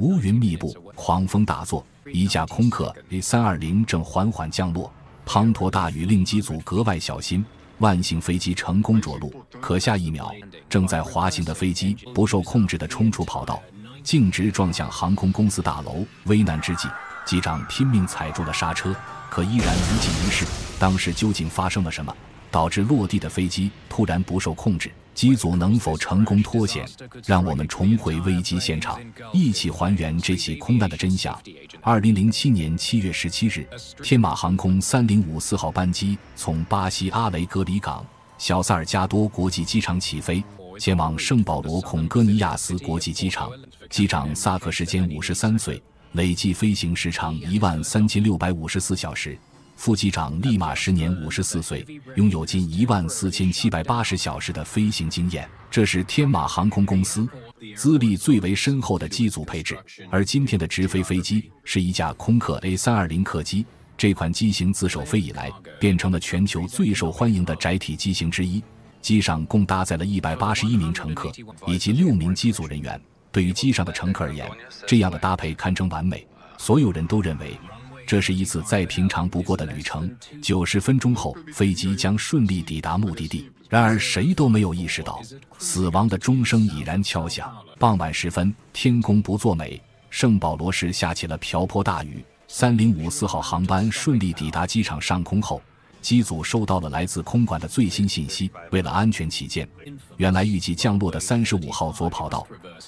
乌云密布，狂风大作，一架空客 A 三二零正缓缓降落，滂沱大雨令机组格外小心。万幸，飞机成功着陆，可下一秒，正在滑行的飞机不受控制地冲出跑道，径直撞向航空公司大楼。危难之际，机长拼命踩住了刹车，可依然无济于事。当时究竟发生了什么，导致落地的飞机突然不受控制？机组能否成功脱险？让我们重回危机现场，一起还原这起空难的真相。二零零七年七月十七日，天马航空三零五四号班机从巴西阿雷戈里港小萨尔加多国际机场起飞，前往圣保罗孔戈尼亚斯国际机场。机长萨克时间五十三岁，累计飞行时长一万三千六百五十四小时。副机长利马时年五十四岁，拥有近一万四千七百八十小时的飞行经验。这是天马航空公司资历最为深厚的机组配置。而今天的直飞飞机是一架空客 A 三二零客机。这款机型自首飞以来，变成了全球最受欢迎的窄体机型之一。机上共搭载了一百八十一名乘客以及六名机组人员。对于机上的乘客而言，这样的搭配堪称完美。所有人都认为。这是一次再平常不过的旅程。九十分钟后，飞机将顺利抵达目的地。然而，谁都没有意识到，死亡的钟声已然敲响。傍晚时分，天公不作美，圣保罗市下起了瓢泼大雨。三零五四号航班顺利抵达机场上空后，机组收到了来自空管的最新信息：为了安全起见，原来预计降落的三十五号左跑道，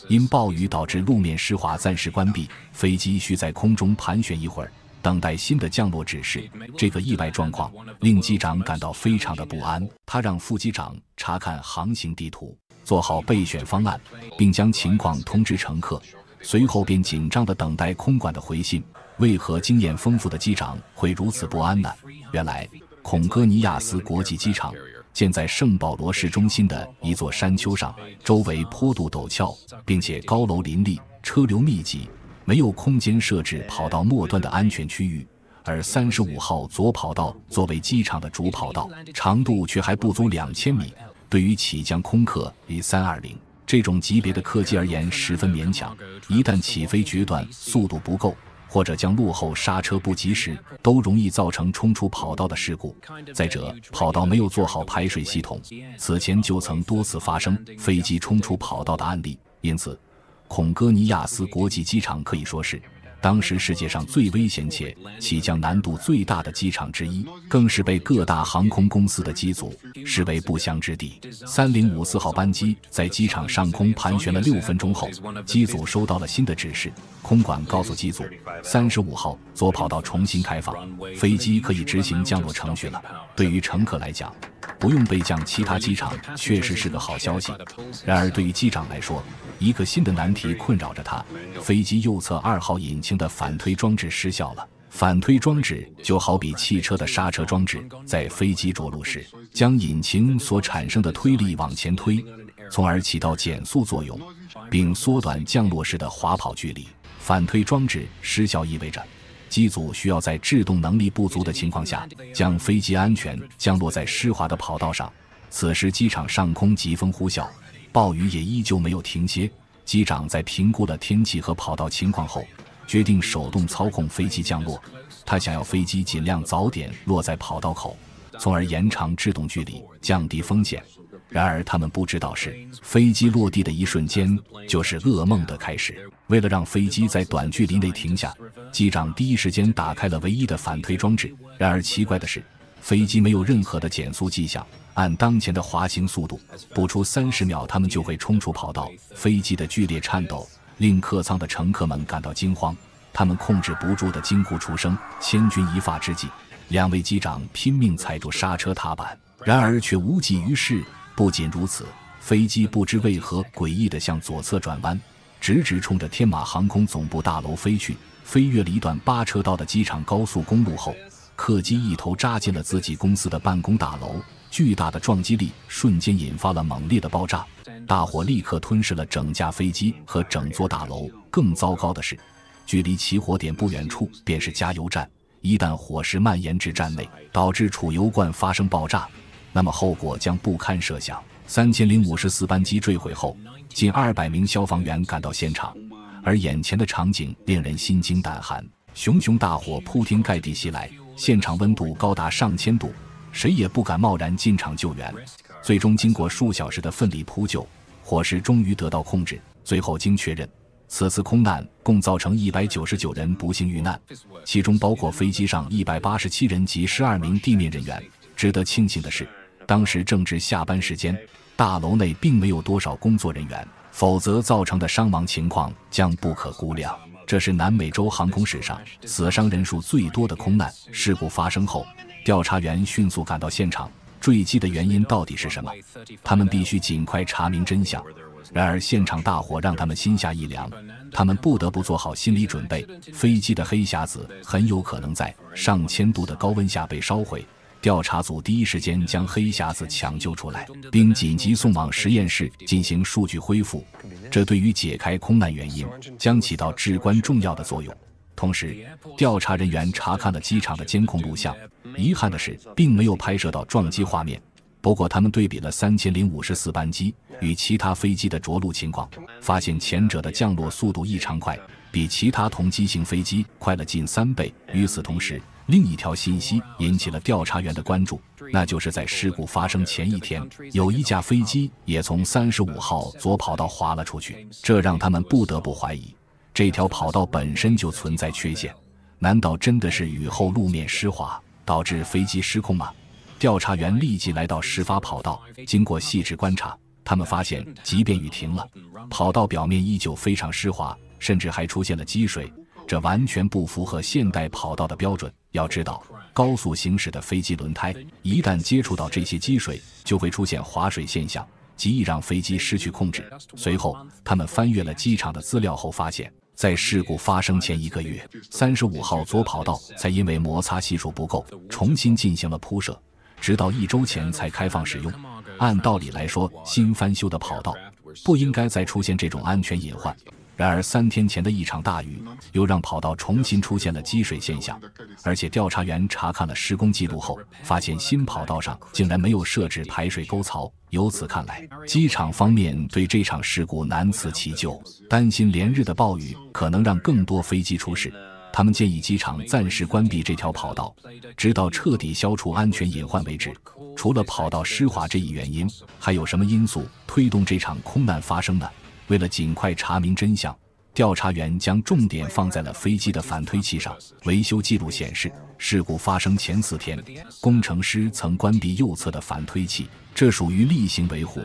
因暴雨导致路面湿滑，暂时关闭，飞机需在空中盘旋一会儿。等待新的降落指示。这个意外状况令机长感到非常的不安。他让副机长查看航行地图，做好备选方案，并将情况通知乘客。随后便紧张地等待空管的回信。为何经验丰富的机长会如此不安呢？原来，孔戈尼亚斯国际机场建在圣保罗市中心的一座山丘上，周围坡度陡峭，并且高楼林立，车流密集。没有空间设置跑道末端的安全区域，而三十五号左跑道作为机场的主跑道，长度却还不足两千米。对于起降空客 A 三二零这种级别的客机而言，十分勉强。一旦起飞决断，速度不够，或者将落后刹车不及时，都容易造成冲出跑道的事故。再者，跑道没有做好排水系统，此前就曾多次发生飞机冲出跑道的案例，因此。孔戈尼亚斯国际机场可以说是当时世界上最危险且起降难度最大的机场之一，更是被各大航空公司的机组视为不祥之地。三零五四号班机在机场上空盘旋了六分钟后，机组收到了新的指示，空管告诉机组，三十五号左跑道重新开放，飞机可以执行降落程序了。对于乘客来讲，不用备降其他机场确实是个好消息。然而，对于机长来说，一个新的难题困扰着他：飞机右侧二号引擎的反推装置失效了。反推装置就好比汽车的刹车装置，在飞机着陆时，将引擎所产生的推力往前推，从而起到减速作用，并缩短降落时的滑跑距离。反推装置失效意味着。机组需要在制动能力不足的情况下，将飞机安全降落在湿滑的跑道上。此时，机场上空疾风呼啸，暴雨也依旧没有停歇。机长在评估了天气和跑道情况后，决定手动操控飞机降落。他想要飞机尽量早点落在跑道口，从而延长制动距离，降低风险。然而，他们不知道是飞机落地的一瞬间就是噩梦的开始。为了让飞机在短距离内停下，机长第一时间打开了唯一的反推装置。然而，奇怪的是，飞机没有任何的减速迹象。按当前的滑行速度，不出三十秒，他们就会冲出跑道。飞机的剧烈颤抖令客舱的乘客们感到惊慌，他们控制不住的惊呼出声。千钧一发之际，两位机长拼命踩住刹车踏板，然而却无济于事。不仅如此，飞机不知为何诡异地向左侧转弯，直直冲着天马航空总部大楼飞去。飞越了一段八车道的机场高速公路后，客机一头扎进了自己公司的办公大楼。巨大的撞击力瞬间引发了猛烈的爆炸，大火立刻吞噬了整架飞机和整座大楼。更糟糕的是，距离起火点不远处便是加油站。一旦火势蔓延至站内，导致储油罐发生爆炸。那么后果将不堪设想。三千零五十四班机坠毁后，近二百名消防员赶到现场，而眼前的场景令人心惊胆寒，熊熊大火铺天盖地袭来，现场温度高达上千度，谁也不敢贸然进场救援。最终，经过数小时的奋力扑救，火势终于得到控制。最后经确认，此次空难共造成一百九十九人不幸遇难，其中包括飞机上一百八十七人及十二名地面人员。值得庆幸的是，当时正值下班时间，大楼内并没有多少工作人员，否则造成的伤亡情况将不可估量。这是南美洲航空史上死伤人数最多的空难事故发生后，调查员迅速赶到现场。坠机的原因到底是什么？他们必须尽快查明真相。然而，现场大火让他们心下一凉，他们不得不做好心理准备：飞机的黑匣子很有可能在上千度的高温下被烧毁。调查组第一时间将黑匣子抢救出来，并紧急送往实验室进行数据恢复。这对于解开空难原因将起到至关重要的作用。同时，调查人员查看了机场的监控录像。遗憾的是，并没有拍摄到撞击画面。不过，他们对比了三千零五十四班机与其他飞机的着陆情况，发现前者的降落速度异常快，比其他同机型飞机快了近三倍。与此同时，另一条信息引起了调查员的关注，那就是在事故发生前一天，有一架飞机也从三十五号左跑道滑了出去。这让他们不得不怀疑，这条跑道本身就存在缺陷。难道真的是雨后路面湿滑？导致飞机失控吗？调查员立即来到事发跑道，经过细致观察，他们发现，即便雨停了，跑道表面依旧非常湿滑，甚至还出现了积水，这完全不符合现代跑道的标准。要知道，高速行驶的飞机轮胎一旦接触到这些积水，就会出现滑水现象，极易让飞机失去控制。随后，他们翻阅了机场的资料后发现。在事故发生前一个月，三十五号左跑道才因为摩擦系数不够，重新进行了铺设，直到一周前才开放使用。按道理来说，新翻修的跑道不应该再出现这种安全隐患。然而，三天前的一场大雨又让跑道重新出现了积水现象，而且调查员查看了施工记录后，发现新跑道上竟然没有设置排水沟槽。由此看来，机场方面对这场事故难辞其咎，担心连日的暴雨可能让更多飞机出事。他们建议机场暂时关闭这条跑道，直到彻底消除安全隐患为止。除了跑道湿滑这一原因，还有什么因素推动这场空难发生呢？为了尽快查明真相，调查员将重点放在了飞机的反推器上。维修记录显示，事故发生前四天，工程师曾关闭右侧的反推器，这属于例行维护。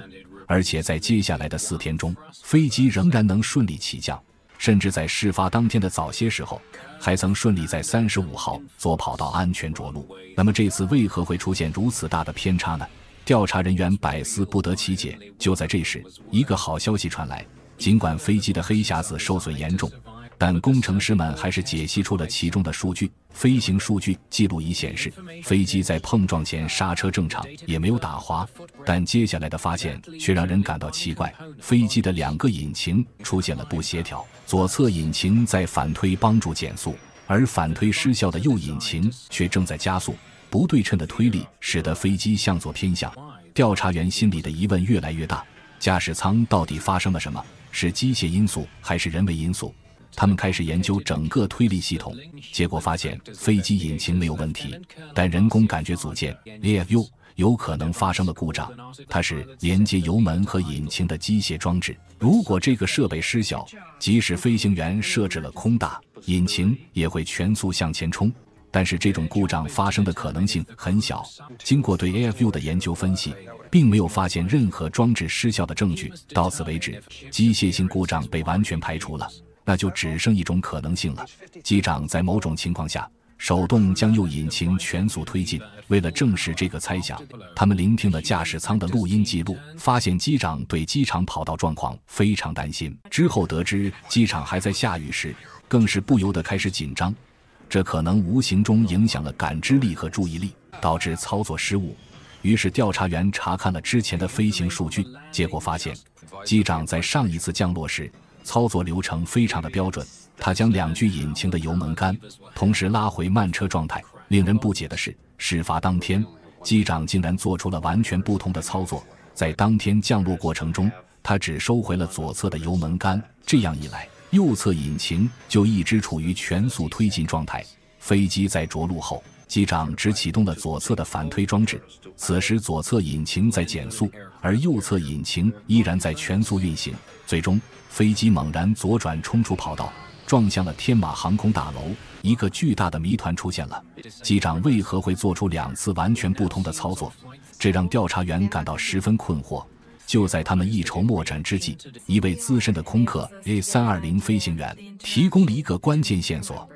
而且在接下来的四天中，飞机仍然能顺利起降，甚至在事发当天的早些时候，还曾顺利在三十五号左跑道安全着陆。那么这次为何会出现如此大的偏差呢？调查人员百思不得其解。就在这时，一个好消息传来。尽管飞机的黑匣子受损严重，但工程师们还是解析出了其中的数据。飞行数据记录仪显示，飞机在碰撞前刹车正常，也没有打滑。但接下来的发现却让人感到奇怪：飞机的两个引擎出现了不协调，左侧引擎在反推帮助减速，而反推失效的右引擎却正在加速。不对称的推力使得飞机向左偏向。调查员心里的疑问越来越大：驾驶舱到底发生了什么？是机械因素还是人为因素？他们开始研究整个推力系统，结果发现飞机引擎没有问题，但人工感觉组件 AFU 有可能发生了故障。它是连接油门和引擎的机械装置，如果这个设备失效，即使飞行员设置了空大，引擎也会全速向前冲。但是这种故障发生的可能性很小。经过对 AFU 的研究分析，并没有发现任何装置失效的证据。到此为止，机械性故障被完全排除了。那就只剩一种可能性了：机长在某种情况下手动将右引擎全速推进。为了证实这个猜想，他们聆听了驾驶舱的录音记录，发现机长对机场跑道状况非常担心。之后得知机场还在下雨时，更是不由得开始紧张。这可能无形中影响了感知力和注意力，导致操作失误。于是调查员查看了之前的飞行数据，结果发现，机长在上一次降落时操作流程非常的标准。他将两具引擎的油门杆同时拉回慢车状态。令人不解的是，事发当天，机长竟然做出了完全不同的操作。在当天降落过程中，他只收回了左侧的油门杆。这样一来，右侧引擎就一直处于全速推进状态。飞机在着陆后，机长只启动了左侧的反推装置，此时左侧引擎在减速，而右侧引擎依然在全速运行。最终，飞机猛然左转，冲出跑道，撞向了天马航空大楼。一个巨大的谜团出现了：机长为何会做出两次完全不同的操作？这让调查员感到十分困惑。就在他们一筹莫展之际，一位资深的空客 A 三二零飞行员提供了一个关键线索。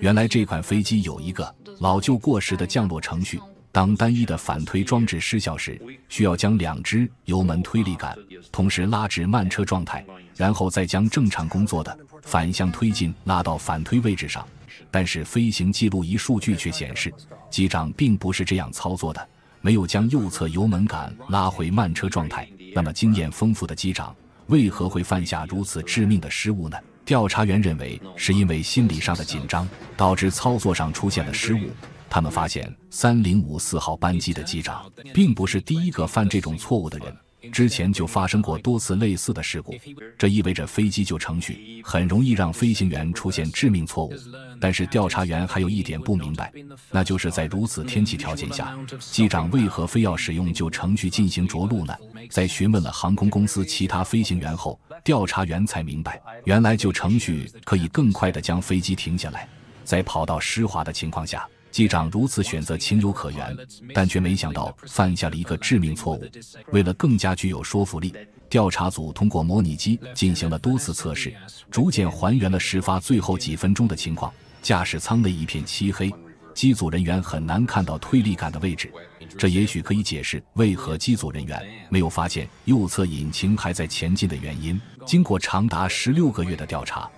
原来这款飞机有一个老旧过时的降落程序：当单一的反推装置失效时，需要将两只油门推力杆同时拉至慢车状态，然后再将正常工作的反向推进拉到反推位置上。但是飞行记录仪数据却显示，机长并不是这样操作的，没有将右侧油门杆拉回慢车状态。那么，经验丰富的机长为何会犯下如此致命的失误呢？调查员认为，是因为心理上的紧张导致操作上出现了失误。他们发现，三零五四号班机的机长并不是第一个犯这种错误的人。之前就发生过多次类似的事故，这意味着飞机就程序很容易让飞行员出现致命错误。但是调查员还有一点不明白，那就是在如此天气条件下，机长为何非要使用旧程序进行着陆呢？在询问了航空公司其他飞行员后，调查员才明白，原来旧程序可以更快地将飞机停下来，在跑道湿滑的情况下。机长如此选择情有可原，但却没想到犯下了一个致命错误。为了更加具有说服力，调查组通过模拟机进行了多次测试，逐渐还原了事发最后几分钟的情况。驾驶舱内一片漆黑，机组人员很难看到推力杆的位置。这也许可以解释为何机组人员没有发现右侧引擎还在前进的原因。经过长达十六个月的调查，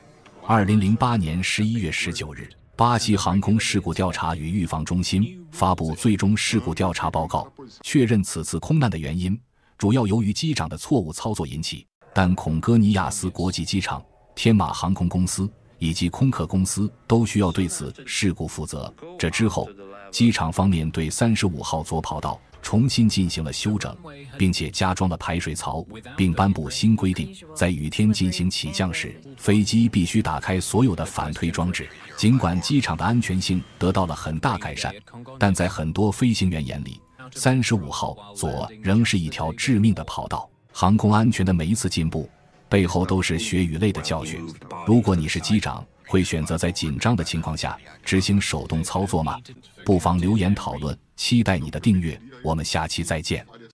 二零零八年十一月十九日。巴西航空事故调查与预防中心发布最终事故调查报告，确认此次空难的原因主要由于机长的错误操作引起。但孔戈尼亚斯国际机场、天马航空公司以及空客公司都需要对此事故负责。这之后，机场方面对三十五号左跑道。重新进行了修整，并且加装了排水槽，并颁布新规定：在雨天进行起降时，飞机必须打开所有的反推装置。尽管机场的安全性得到了很大改善，但在很多飞行员眼里，三十五号左仍是一条致命的跑道。航空安全的每一次进步，背后都是血与泪的教训。如果你是机长，会选择在紧张的情况下执行手动操作吗？不妨留言讨论。期待你的订阅，我们下期再见。